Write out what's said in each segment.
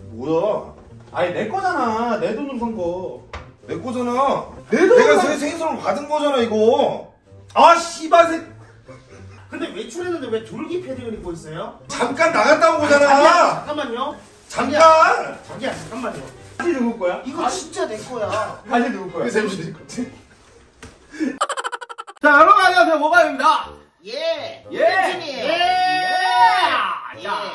뭐야? 아니 내 거잖아. 내 돈으로 산 거. 내 거잖아. 내 돈으로 내가 산- 새 생일 선물 받은 거잖아 이거. 아 씨발 새. 근데 외출했는데 왜 졸기 패딩을 입고 있어요? 잠깐 나갔다 온 자기야 거잖아. 잠깐만요. 잠깐. 자기야 잠깐만요. 바지 누구 거야? 이거 진짜 내 거야. 바지 누구 거야? 샘준이 거지. 자 여러분 안녕하세요 모가입니다. 예. 예. 예. 예. 자 오늘은 어떤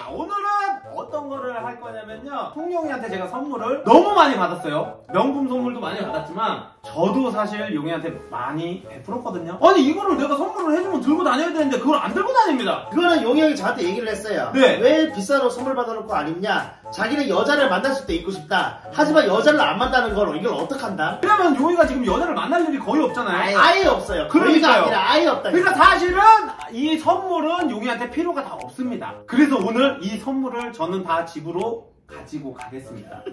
거냐면요. 통용이한테 제가 선물을 너무 많이 받았어요. 명품 선물도 많이 받았지만 저도 사실 용이한테 많이 베풀었거든요. 아니 이거를 내가 선물을 해주면 들고 다녀야 되는데 그걸 안 들고 다닙니다. 그거는 용이 형이 저한테 얘기를 했어요. 네. 왜 비싼 옷 선물 받아놓고 안 입냐? 자기는 여자를 만났을 때 입고 싶다. 하지만 여자를 안 만나는 걸 이걸 어떡한다? 왜냐면 용이가 지금 여자를 만날 일이 거의 없잖아요. 아예 없어요. 그러니까요. 거의가 아니라 아예 없다. 그러니까 사실은 이 선물은 용이한테 필요가 다 없습니다. 그래서 오늘 이 선물을 저는 다 집으로 가지고 가겠습니다.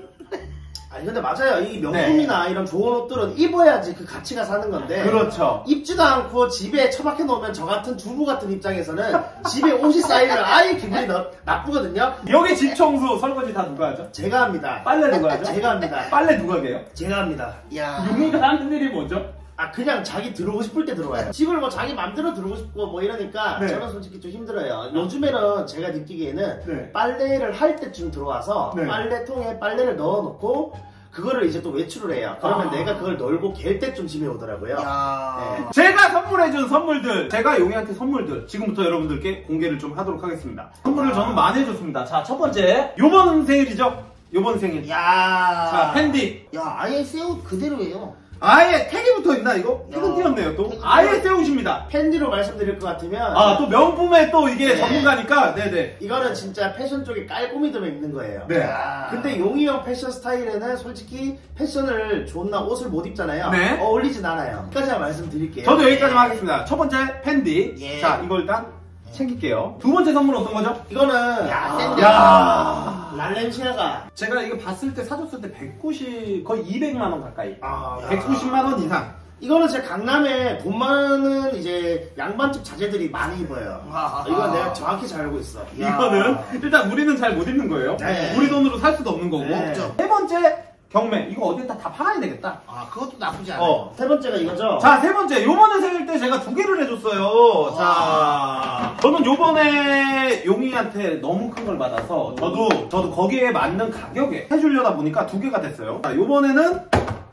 아니 근데 맞아요. 이 명품이나 이런 좋은 옷들은 입어야지 그 가치가 사는 건데. 그렇죠. 입지도 않고 집에 처박혀 놓으면 저 같은 주부 같은 입장에서는 집에 옷이 쌓이면 아예 기분이 나, 나쁘거든요. 여기 집 청소 설거지 다 누가 하죠? 제가 합니다. 빨래 누가 하죠? 제가 합니다. 빨래 누가 해요? 제가 합니다. 야. 용이가 하는 일이 뭐죠? 아 그냥 자기 들어오고 싶을 때 들어와요. 집을 뭐 자기 맘대로 들어오고 싶고 뭐 이러니까 네. 저는 솔직히 좀 힘들어요. 요즘에는 제가 느끼기에는 네. 빨래를 할 때쯤 들어와서 네. 빨래통에 빨래를 넣어놓고 그거를 이제 또 외출을 해요. 그러면 아. 내가 그걸 널고 갤 때쯤 집에 오더라고요. 네. 제가 선물해준 선물들, 제가 용이한테 선물들, 지금부터 여러분들께 공개를 좀 하도록 하겠습니다. 선물을 저는 많이 해줬습니다. 자, 첫 번째, 요번 생일이죠? 요번 생일. 야. 자, 팬디. 야, 아예 새옷 그대로예요. 아예 택이 붙어 있나, 이거? 택은 야. 띄었네요, 또. 아예 새 옷입니다. 팬디로 말씀드릴 것 같으면 아, 또 명품에 또 이게 네. 전문가니까, 네네. 이거는 진짜 패션 쪽에 깔꼬미들만 입는 거예요. 네. 야. 근데 용이 형 패션 스타일에는 솔직히 패션을 존나 옷을 못 입잖아요. 네. 어울리진 않아요. 여기까지만 말씀드릴게요. 저도 여기까지만 하겠습니다. 첫 번째, 팬디. 예. 자, 이거 일단 챙길게요. 두 번째 선물 어떤 거죠? 이거는 야, 아. 야. 랄렌시아가 제가 이거 봤을 때 사줬을 때 190, 거의 200만 원 가까이. 아, 190만 원 이상. 이거는 제 강남에 돈 많은 이제 양반집 자제들이 많이 입어요. 아하. 이건 내가 정확히 잘 알고 있어. 야. 이거는 일단 우리는 잘 못 입는 거예요. 네. 우리 돈으로 살 수도 없는 거고. 네. 세 번째 경매. 이거 어디다 다 팔아야 되겠다. 아, 그것도 나쁘지 않아요. 어, 세 번째가 이거죠. 자, 세 번째. 요번에 생일 때 제가 두 개를 해줬어요. 자, 저는 요번에 용이한테 너무 큰 걸 받아서 저도, 저도 거기에 맞는 가격에 해주려다 보니까 두 개가 됐어요. 자, 요번에는,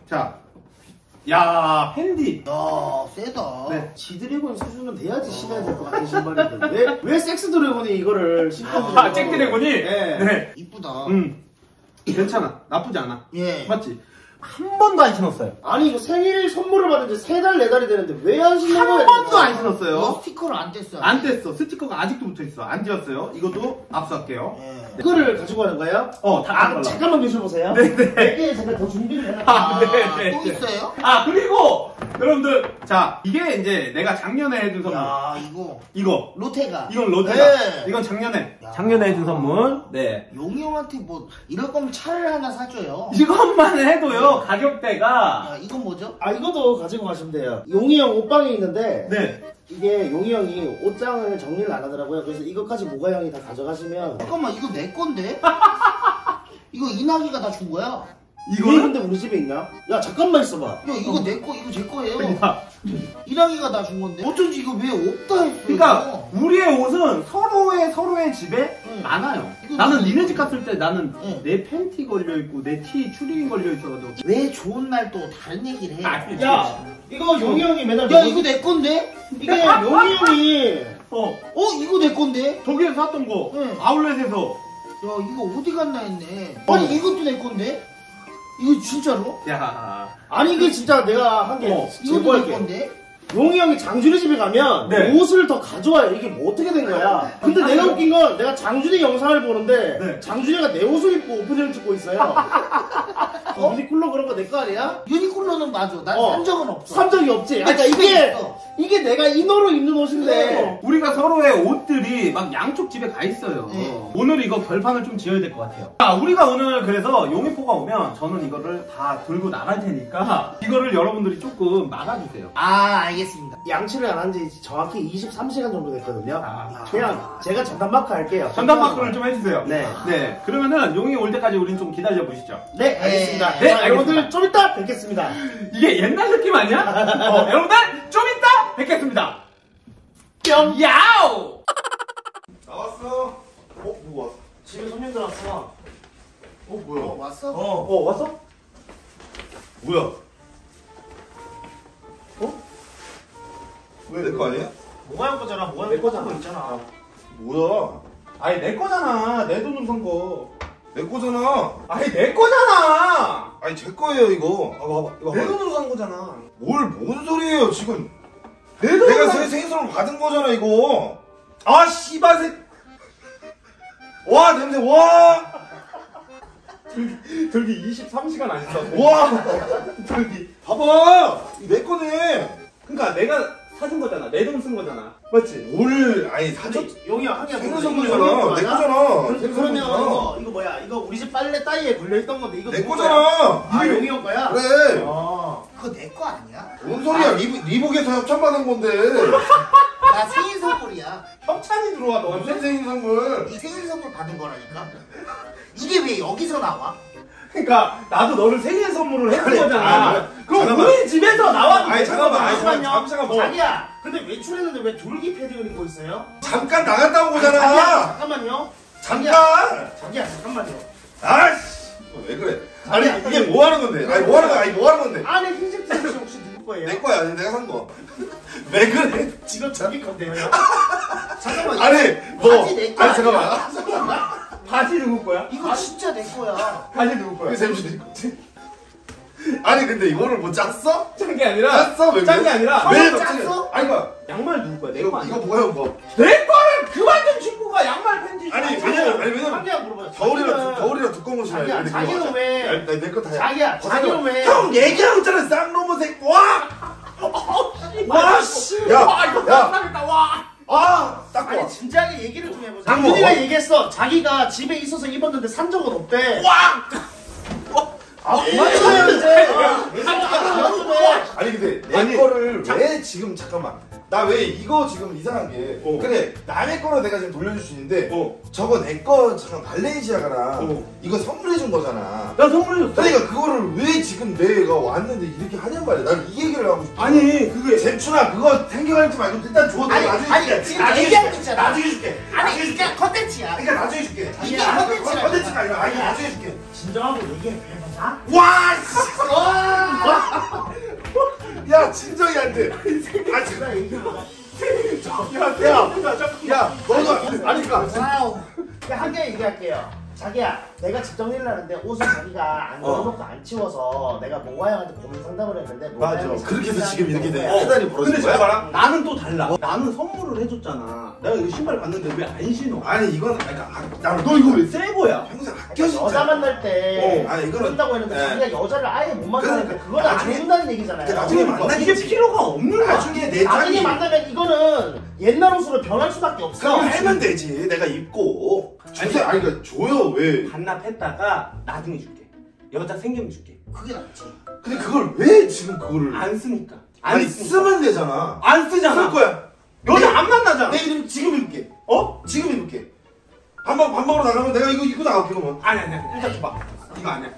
자, 야, 펜디. 야, 세다. 네. 지드래곤 수준은 돼야지 신어야 될 것 같은 신발인데 왜, 왜 섹스 드래곤이 이거를 신고 아, 잭 드래곤이? 네. 네. 이쁘다. 음. 괜찮아. 나쁘지 않아. 예. 맞지? 한 번도 안 신었어요. 아니 이거 생일 선물을 받은 지 세 달 네 달이 되는데 왜 안 신는 거야? 한 번도 안 신었어요. 스티커를 안 뗐어요. 안 뗐어. 스티커가 아직도 붙어 있어. 안 지웠어요. 이것도 압수할게요. 예. 이거를 가지고 가는 거예요? 어, 다 아, 가져갈라. 잠깐만 계셔보세요. 네네. 내게 제가 더 준비를 해놨 아, 아, 네, 네, 또 네. 있어요? 아, 그리고 여러분들, 자, 이게 이제 내가 작년에 해준 선물. 야, 이거. 이거. 로테가. 이건 로테다. 네. 이건 작년에. 야. 작년에 해준 선물. 네. 용이 형한테 뭐, 이럴 거면 차를 하나 사줘요. 이것만 해도요, 가격대가. 야, 이건 뭐죠? 아 이것도 가지고 가시면 돼요. 용이 형 옷방에 있는데 네. 이게 용이 형이 옷장을 정리를 안 하더라고요. 그래서 이것까지 모가 형이 다 가져가시면 잠깐만, 이거 내 건데? 이거 이나기가 다 준 거야? 이거는? 근데 우리 집에 있냐? 야 잠깐만 있어봐. 야, 이거 내 거, 이거 제 거예요. 야, 이나기가 다준 건데? 어쩐지 이거 왜 없다 했어. 그러니까, 이거. 우리의 옷은 서로의, 서로의 집에 응. 많아요. 나는 니네 집 갔을 때 나는 응. 내 팬티 걸려있고, 내 티 추리닝 걸려있어가지고. 왜 좋은 날 또 다른 얘기를 해? 아니, 야 이거 용이 형이 맨날 야, 이거 내 건데? 이게 용이 형이 어, 어, 이거 내 건데? 저기에서 샀던 거. 응. 아울렛에서. 야, 이거 어디 갔나 했네. 아니, 이것도 내 건데? 이거 진짜로? 야. 아니 이게 진짜 내가 한게 어, 이것도 내 제보할게. 건데? 용이 형이 장준이 집에 가면 네. 옷을 더 가져와요. 이게 뭐 어떻게 된 거야? 근데 내가 웃긴 건 내가 장준이 영상을 보는데 네. 장준이가 내 옷을 입고 오프닝을 찍고 있어요. 어? 유니클로 그런 거 내 거 아니야? 유니클로는 맞아. 난 어. 산 적은 없어. 산 적이 없지. 그러니까 이게 있어. 이게 내가 인어로 입는 옷인데. 우리가 서로의 옷들이 막 양쪽 집에 가 있어요. 네. 오늘 이거 결판을 좀 지어야 될 것 같아요. 자, 우리가 오늘 그래서 용의포가 오면 저는 이거를 다 들고 나갈 테니까 이거를 여러분들이 조금 막아주세요. 아 알겠습니다. 양치를 안 한 지 정확히 23시간 정도 됐거든요. 아, 그냥 제가 전담 마크 할게요. 전담 마크를 좀 해주세요. 네. 네. 그러면은 용이 올 때까지 우린 좀 기다려 보시죠. 네, 알겠습니다. 네, 자, 알겠습니다. 여러분들 좀 이따 뵙겠습니다. 이게 옛날 느낌 아니야? 어, 여러분들 좀 이따 뵙겠습니다. 뿅! 야우! 나왔어. 어 누구 왔어? 집에 손님 들어왔어. 어 뭐야? 어, 왔어? 어 어, 왔어? 뭐야? 왜 내 거 아니야? 뭐가 형 거잖아, 뭐가 내형 거잖아. 거 있잖아. 뭐야? 아니 내 거잖아. 내 돈으로 산 거. 내 거잖아. 아니 내 거잖아. 아니 제 거예요 이거. 아 봐봐 이거 내 봐봐. 돈으로 산 거잖아. 뭘 뭔 소리예요 지금? 내 돈으로 내가 산 선물 받은 거잖아 이거. 아 씨발 새 와 냄새 와. 들기 23시간 안 있어. 와. 저기 봐봐. 이내 거네. 그러니까 내가 사준 거잖아. 내 돈 쓴 거잖아. 맞지? 뭘 아니 사줬. 근데 용이 형, 한이야. 생일 선물이잖아. 내 거잖아. 그러면 선물이잖아. 이거, 이거 뭐야? 이거 우리 집 빨래 따위에 걸려 있던 건데 이거 내 누구 거잖아. 거야? 아, 용이 형 거야? 그래. 아. 그거 내 거 아니야? 뭔 소리야? 리복, 리복에서 협찬받은 건데. 나 생일 선물이야. 협찬이 들어와 너. 무슨 생일 선물? 이 생일 선물 받은 거라니까. 이게 왜 여기서 나와? 그러니까 나도 너를 생일 선물을 해준 아니, 거잖아. 아니, 그럼 잠깐만. 우리 집에서 나와도 아니, 잠깐만. 아니, 잠깐만, 잠깐만, 잠깐만. 자기야, 근데 외출했는데 왜 졸기 패드 입고 있어요? 잠깐 나갔다 온 자기야. 잠깐만요. 잠깐. 자기야, 잠깐만요. 아씨. 왜 그래? 아니 이게 뭐 하는 건데? 아니 뭐 하는 거야? 아니 뭐 하는 건데? 안에 흰색 티셔츠 혹시 누구 거예요? 내 거야. 내가 산 거. 왜 그래? 지금 자기 건데요. 잠깐만. 아니 뭐? 아니? 잠깐만. 바지 누구 거야? 이거 진짜 내 거야. 바지 누구 거야? 이거 잠시. 아니 근데 이거를 뭐 짰어? 짠 게 아니라 짰어? 왜 짠게 그래? 아니라 왜 짰어? 아니 이거 양말 누구 거야? 내거 이거 아니야? 이거 뭐야 뭐? 내 거를 그만 좀 신고가 양말 팬티 아니 좀 왜냐면 아니 왜냐면 자기야 물어봐요. 겨울이라 겨울이라 두꺼운 거 신어야 자기야, 돼. 자기는 왜? 내거 다야. 자기야, 자기는 왜? 형 얘기하고 있잖아 쌍 자기가 집에 있어서 입었는데 산 적은 없대. 와! 아 그만 좀 해, 이제. 그만 좀 해. 아니 근데 내 아니, 거를 왜 지금 잠깐만 나 왜 이거 지금 이상한 게 어. 그래 남의 거는 내가 지금 돌려줄 수 있는데 어. 저거 내 거 잠깐 발렌시아가랑 어. 이거 선물해 준 거잖아 나 선물해줬어. 그러니까 그거를 왜 지금 내가 왔는데 이렇게 하냔 말이야 난 이 얘기를 하고 싶어 아니 그게 잼춘아 그거 챙겨갈지 말고 일단 줘 아니, 나중에 아니, 줄게. 지금 나중에 얘기하고 줄게. 있잖아. 나중에 줄게 아니 나중에 이게 줄게 컨텐츠야. 그러니까 나중에 줄게 이게 아, 컨텐츠라니까. 컨텐츠가 아니라 아니 나중에 줄게 진정하고 얘기해. 해봐. 와! 씨. 야 진정이 안 돼. 아 진짜 나 얘기해봐. 야, 야, 너도 아니 그니까 와우. 한개 얘기할게요. 자기야, 내가 집 정리를 하는데 옷을 자기가 안 어. 넣어놓고 안 치워서 내가 모가 형한테 고민 상담을 했는데 모가 맞아. 형이 그렇게 해서 지금 이렇게 돼. 해달이 벌어진 근데? 잘 봐라. 나는 또 달라. 나는 선물을 해줬잖아. 내가 이거 신발 봤는데 왜 안 신어? 아니 이건 그러니까 아, 나는 너 이거 왜 새 거야? 평생 아껴 그러니까 진짜. 여자 만날 때 어, 아니, 이거는- 그런다고 했는데 네. 자기가 여자를 아예 못 만나는데 그러니까 그거는 안 나중에- 해준다는 얘기잖아요. 나중에 그러니까 만나겠지. 이게 필요가 없는 거야. 나중에 내 나중에 짝이 만나면 이거는 옛날 옷으로 변할 수밖에 없어. 그럼 하면 되지. 내가 입고. 주세 아니 그러니까 줘요 왜? 반납했다가 나중에 줄게. 여자 생기면 줄게. 그게 낫지. 근데 그걸 왜 지금 그거를? 안 쓰니까. 안 아니 쓰니까. 쓰면 되잖아. 안 쓰잖아. 쓸 거야. 여자 안 만나잖아. 내 이름 지금 입을게. 어? 지금 입을게. 밥 먹 밥 먹으러 나가면 내가 이거 입고 나갈게 그러면. 아니 아니 아니. 일단 줘봐. 이거 아니야.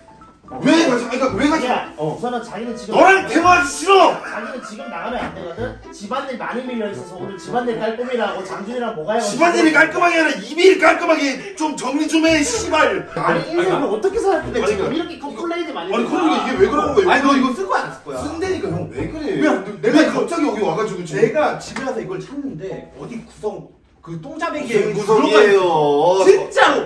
왜 가지? 아니 그러니까 왜 가지? 자기야, 어. 우선은 자기는 지금 너랑 대화하기 싫어. 자기는 지금 나가면 안 되거든. 집안일 많이 밀려 있어서 오늘 집안일 깔끔이라고 장준이랑 모가 형 집안일이 깔끔하게 아니라 입이 깔끔하게 좀 정리 좀 해, 씨발. 아니 인생을 어떻게 살았는데 아니, 지금 그러니까- 이렇게 complain이 많이 아니. 그러니까 이게 왜 그러는 거야? 아니 너 이거 쓸 거야 안 쓸 거야? 쓴다니까 형 왜 그래? 왜? 내가 내가 갑자기 여기 와가지고 지금 내가 집에 와서 이걸 찾는데 어디 구성 그 똥자배기에 무슨 구석이에요? 진짜로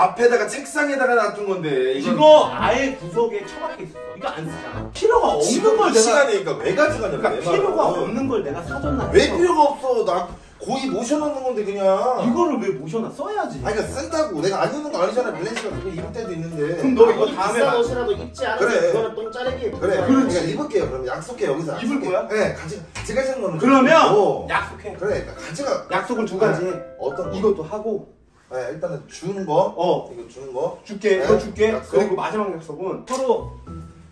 앞에다가 책상에다가 놔둔 건데 이거 아예 구석에 처박혀 있어. 이거 안 쓰잖아. 필요가 없는 걸 내가 시간이니까 왜 가져가냐? 그러니까 내 필요가. 없는 걸 내가 사줬나? 왜 필요가 없어? 나 고이 모셔놓는 건데 그냥. 이거를 왜 모셔놔 써야지. 아니 그러니까 쓴다고 내가 안 입는 거 아니잖아 밸런스가 그거 입을 때도 있는데. 그럼 너 이거 다음에 비싼 나- 옷이라도 입지 않으면 그래. 그거는 똥짜레기 그래. 그렇지. 그러니까 입을게요. 그럼 약속해 여기서. 입을 약속해. 거야? 네. 같이 같이 가시는 거는. 그러면 어. 약속해. 그래. 그러니까 같이 가. 약속을 두 가지 해. 어떤 거? 이것도 하고 네, 일단은 주는 거. 어 이거 주는 거. 줄게 네, 이거 줄게 약속. 그리고 마지막 약속은 서로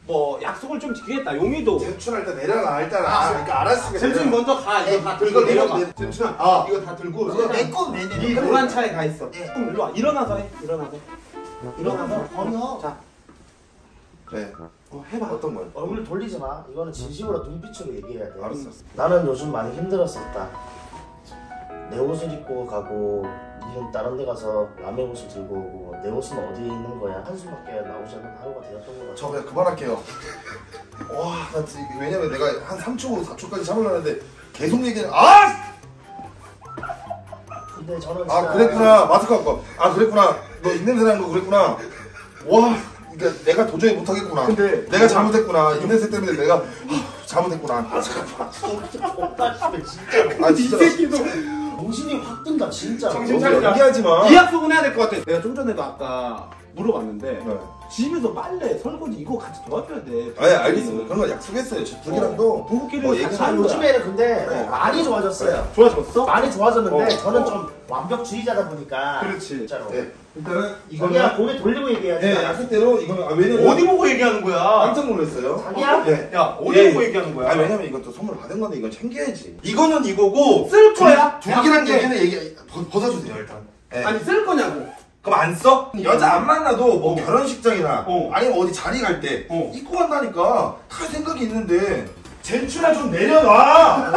뭐 약속을 좀 지키겠다 용이도 제출할 때 내려놔 일단. 아, 그러니까 알았으니까. 젠춘 내려놔. 먼저 가 이거 다 이거 들고 내려가 내려- 젠춘아 아. 이거 다 들고 내건 왜 내려? 이 노란 차에 가 있어 네. 그럼 일로 와 일어나서 해 일어나서 일어나서 버려. 자 네. 어, 해봐 어떤 거요? 얼굴 돌리지 마 이거는 진심으로 눈빛으로 얘기해야 돼 알았어. 나는 요즘 많이 힘들었었다 내 옷을 입고 가고 니는 다른 데 가서 남의 옷을 들고 오고 내 옷은 어디에 있는 거야 한숨밖에 나오지 않는 하루가 되었던 것 같아 저 그냥 그만할게요. 와, 나 진짜 이게 왜냐면 내가 한 3초, 4초까지 참으려는데 계속 얘기는 아! 근데 저는 진짜 아, 그랬구나. 마스크 갖고. 아, 그랬구나. 너 입냄새 나는 거 그랬구나. 와, 그러니까 내가 도저히 못하겠구나. 근데 내가 잘못했구나. 입냄새 때문에 내가 하, 잘못했구나. 아 잠깐만 씨발 진짜 아, 이 진짜. 새끼도 정신이 확 든다 진짜 정신 차리자. 연기하지 마. 이 약속은 해야 될 것 같아 내가 좀 전에도 아까 물어봤는데 네. 집에서 빨래 설거지 이거 같이 도와줘야 돼 아니, 알겠습니다. 그런 거 약속했어요. 저 둘이랑도. 부부끼리 어, 같이 얘기 아, 하는 거야 요즘에는 근데 네. 많이 좋아졌어요 좋아졌어? 많이 좋아졌는데 어. 저는 어. 좀 완벽주의자다 보니까 그렇지. 진짜로 네. 일단은 이거는 이거는. 고개 돌리고 얘기해야지 네, 약속대로 이거는. 아, 왜냐면. 어디 보고 얘기하는 거야? 깜짝 놀랐어요. 자기야? 예. 야 어디 예. 보고 얘기하는 거야? 아 왜냐면 이것도 선물 받은 건데 이건 챙겨야지. 이거는 이거고 쓸 거야? 약속해. 얘기는 얘기 벗- 벗어주세요 일단. 예. 아니 쓸 거냐고 그럼 안 써? 여자 안 만나도 뭐 어. 결혼식장이나 어. 아니면 어디 자리 갈 때 어. 입고 간다니까 다 생각이 있는데 젠추나 좀 내려놔.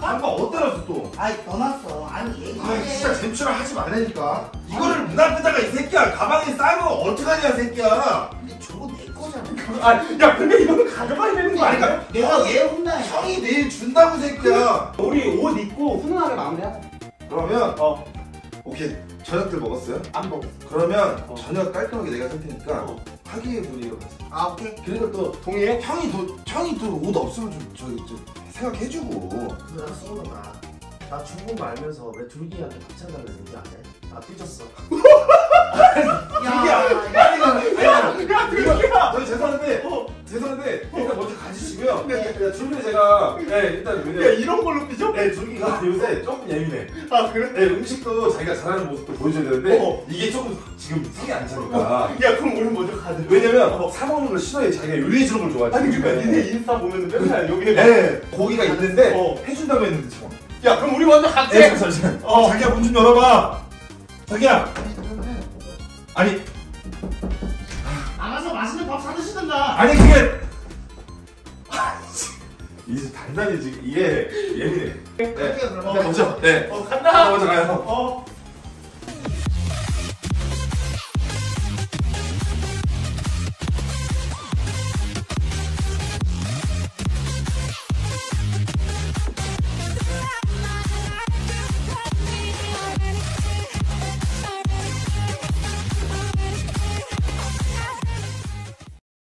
잠깐 어디라서 또. 아이 떠났어. 아니 아 얘기해. 진짜 젠추나 하지 말라니까. 이거를 문 앞에다가 이 새끼야 가방에 싸면 어떡하냐 이 새끼야. 근데 저거 내 거잖아. 아야 근데 이거는 가져가야 되는 거? 그러니까 내가 왜 혼나야? 형이 내일 준다고 이 새끼야. 우리 옷 입고 훈훈하게 마무리하자 그러면 어. 오케이 저녁들 먹었어요? 안 먹었어 그러면 어. 저녁 깔끔하게 내가 살 테니까 어. 분위기로 가자. 아 오케이. 그리고 또 동의해? 형이 또 형이 또 옷 없으면 좀 저기 좀 생각해주고. 내가 쏘는구나 나 죽은 거 알면서 왜 둘기한테 박찬 달래 얘기 안 해? 나 삐졌어 야, 아니 이거 아니 야 들기야 저희 죄송한데 어. 죄송한데 일단 먼저 가지시고요. 야, 줄기 제가 네 일단 야 왜냐면 이런 걸로 삐져? 네 줄기가 요새 조금 예민해. 아 그래? 네 음식도 자기가 잘하는 모습도 보여줘야 되는데 어. 이게 조금 지금 성이 안 차니까. 야 그럼 우리 먼저 가자 왜냐면 사 먹는 걸 싫어해 자기가 요리해 주는 걸 좋아해. 아니 그러니까 니네 인스타 보면은 맨날 여기 네 고기가 있는데 어. 해준다고 했는데 참. 야 그럼 우리 먼저 갈게 네 잠시만. 어. 자기야 문 좀 열어봐. 자기야. 아니 밥 사드시든가 아니 그게 이제 단단히 지금 이게 예민해. 네. 그럼. 네, 먼저 네. 어 간다 먼저 가요. 어